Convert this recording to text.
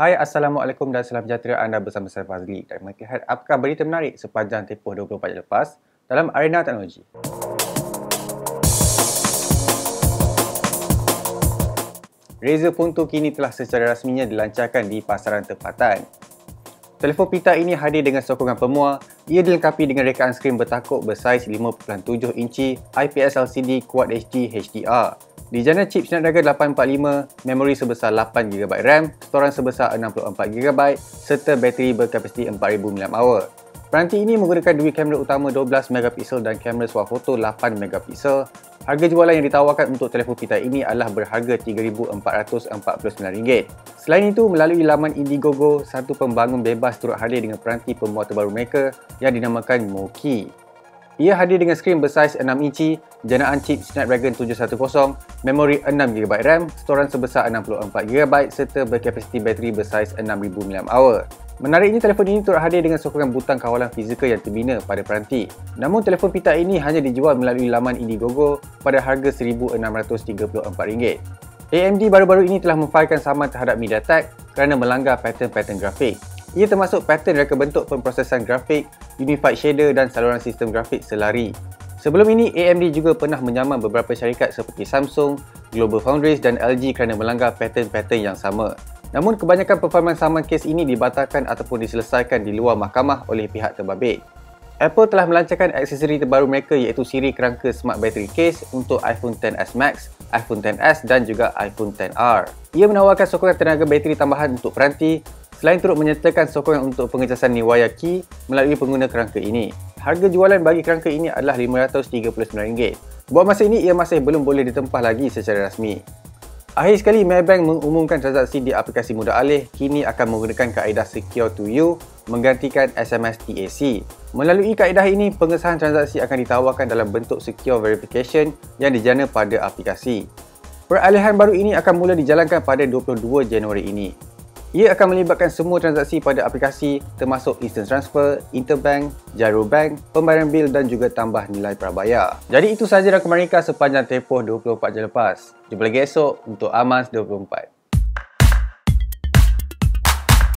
Hai Assalamualaikum dan salam sejahtera anda bersama saya Fazli dan mari lihat apakah berita menarik sepanjang tempoh 24 jam lepas dalam arena teknologi. Razer Punto kini telah secara rasminya dilancarkan di pasaran tempatan. Telefon pita ini hadir dengan sokongan pemuar. Ia dilengkapi dengan rekaan skrin bertakuk bersaiz 5.7 inci IPS LCD Quad HD HDR Dijana chip Snapdragon 845, memori sebesar 8GB RAM, storan sebesar 64GB serta bateri berkapasiti 4000 mAh. Peranti ini menggunakan dua kamera utama 12MP dan kamera swafoto 8MP. Harga jualan yang ditawarkan untuk telefon pita ini adalah berharga RM3,449. Selain itu, melalui laman Indiegogo, satu pembangun bebas turut hadir dengan peranti pemuat terbaru mereka yang dinamakan Moki. Ia hadir dengan skrin bersaiz 6 inci, jenaan chip Snapdragon 710, memori 6GB RAM, storan sebesar 64GB serta berkapasiti bateri bersaiz 6000 mAh. Menariknya telefon ini turut hadir dengan sokongan butang kawalan fizikal yang terbina pada peranti. Namun telefon pita ini hanya dijual melalui laman Indiegogo pada harga RM1634. AMD baru-baru ini telah memfailkan saman terhadap MediaTek kerana melanggar pattern-pattern grafik. Ia termasuk pattern reka bentuk pemprosesan grafik, unified shader dan saluran sistem grafik selari. Sebelum ini, AMD juga pernah menyaman beberapa syarikat seperti Samsung, Global Foundries dan LG kerana melanggar pattern-pattern yang sama. Namun, kebanyakan performa saman kes ini dibatalkan ataupun diselesaikan di luar mahkamah oleh pihak terbabit. Apple telah melancarkan aksesori terbaru mereka iaitu siri kerangka Smart Battery Case untuk iPhone XS Max, iPhone XS dan juga iPhone XR. Ia menawarkan sokongan tenaga bateri tambahan untuk peranti Selain turut menyertakan sokongan untuk pengecasan nilai key melalui pengguna kerangka ini. Harga jualan bagi kerangka ini adalah RM539. Buat masa ini, ia masih belum boleh ditempah lagi secara rasmi. Akhir sekali, Maybank mengumumkan transaksi di aplikasi mudah alih kini akan menggunakan kaedah Secure to You menggantikan SMS TAC. Melalui kaedah ini, pengesahan transaksi akan ditawarkan dalam bentuk Secure Verification yang dijana pada aplikasi. Peralihan baru ini akan mula dijalankan pada 22 Januari ini. Ia akan melibatkan semua transaksi pada aplikasi termasuk instant transfer, interbank, gyro bank, pembayaran bil dan juga tambah nilai prabayar. Jadi itu sahaja rakaman mereka sepanjang tempoh 24 jam lepas. Jumpa lagi esok untuk Amas 24.